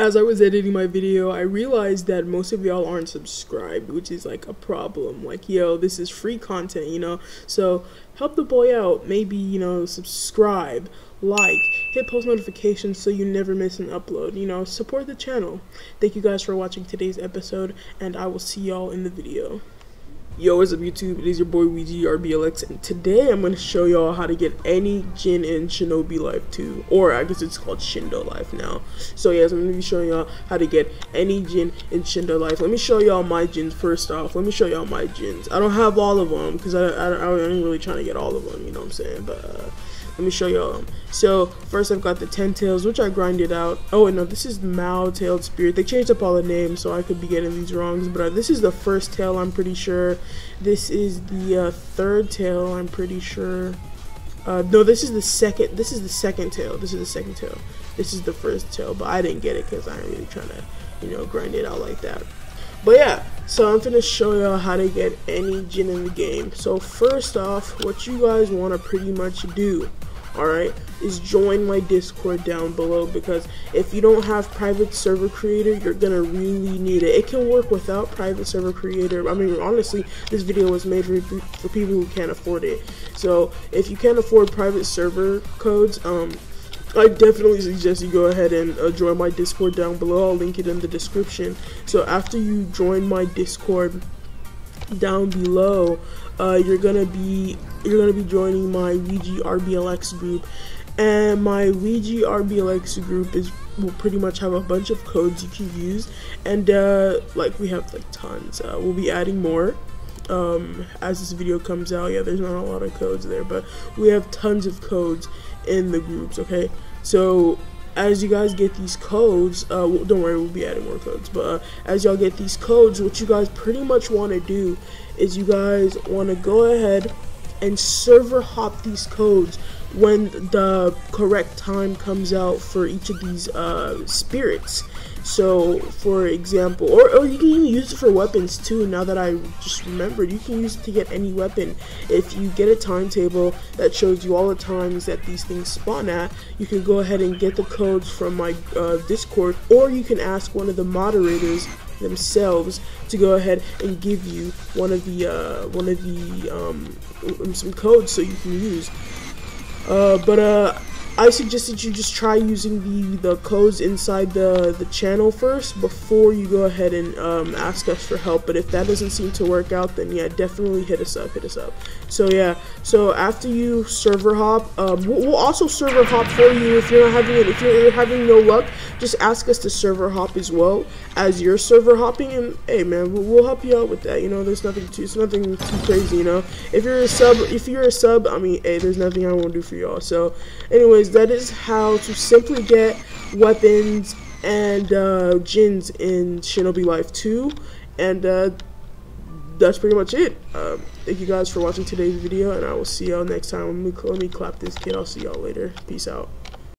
as I was editing my video, I realized that most of y'all aren't subscribed, which is like a problem. Like, yo, this is free content, you know? So, help the boy out. Maybe, you know, subscribe, like, hit post notifications so you never miss an upload. You know, support the channel. Thank you guys for watching today's episode, and I will see y'all in the video. Yo, what's up YouTube? It is your boy Weegee RBLX and today I'm going to show y'all how to get any Jin in Shinobi Life 2 or I guess it's called Shindo Life now. So yes, I'm going to be showing y'all how to get any Jin in Shindo Life. Let me show y'all my Jins first off. Let me show y'all my Jins. I don't have all of them because I, I, I, ain't really trying to get all of them, you know what I'm saying? But uh, let me show y'all. So first I've got the ten tails, which I grinded out. Oh and no, this is Mao tailed spirit. They changed up all the names, so I could be getting these wrongs. But uh, this is the first tail, I'm pretty sure. This is the uh, third tail, I'm pretty sure. Uh, no, this is the second. This is the second tail. This is the second tail. This is the first tail, but I didn't get it because I ain't really trying to, you know, grind it out like that. But yeah, so I'm gonna show y'all how to get any Jin in the game. So first off, what you guys want to pretty much do alright, is join my Discord down below because if you don't have private server creator, you're gonna really need it. It can work without private server creator. I mean, honestly, this video was made for, for people who can't afford it. So if you can't afford private server codes, um, I definitely suggest you go ahead and uh, join my Discord down below. I'll link it in the description. So after you join my Discord down below, uh, you're gonna be you're gonna be joining my Weegee RBLX group, and my Weegee RBLX group is will pretty much have a bunch of codes you can use, and uh, like we have like tons. Uh, we'll be adding more. Um, as this video comes out, yeah, there's not a lot of codes there, but we have tons of codes in the groups, okay? So as you guys get these codes, uh, well, don't worry, we'll be adding more codes, but uh, as y'all get these codes, what you guys pretty much want to do is you guys want to go ahead and server hop these codes when the correct time comes out for each of these uh, spirits. So, for example, or, or you can even use it for weapons too. Now that I just remembered, you can use it to get any weapon. If you get a timetable that shows you all the times that these things spawn at, you can go ahead and get the codes from my uh, Discord, or you can ask one of the moderators themselves to go ahead and give you one of the uh, one of the um, some codes so you can use. Uh, but uh, I suggest that you just try using the, the codes inside the, the channel first before you go ahead and um, ask us for help. But if that doesn't seem to work out, then yeah, definitely hit us up, hit us up. So yeah, so after you server hop, um, we'll, also server hop for you if you're not having it. If you're having no luck, just ask us to server hop as well as you're server hopping. And hey man, we'll, help you out with that. You know, there's nothing too, it's nothing too crazy. You know, if you're a sub, if you're a sub, I mean, hey, there's nothing I won't do for y'all. So, anyways that is how to simply get weapons and uh, Jins in Shinobi Life 2. And uh, that's pretty much it. Um, thank you guys for watching today's video, and I will see y'all next time. Let me, let me clap this kid. I'll see y'all later. Peace out.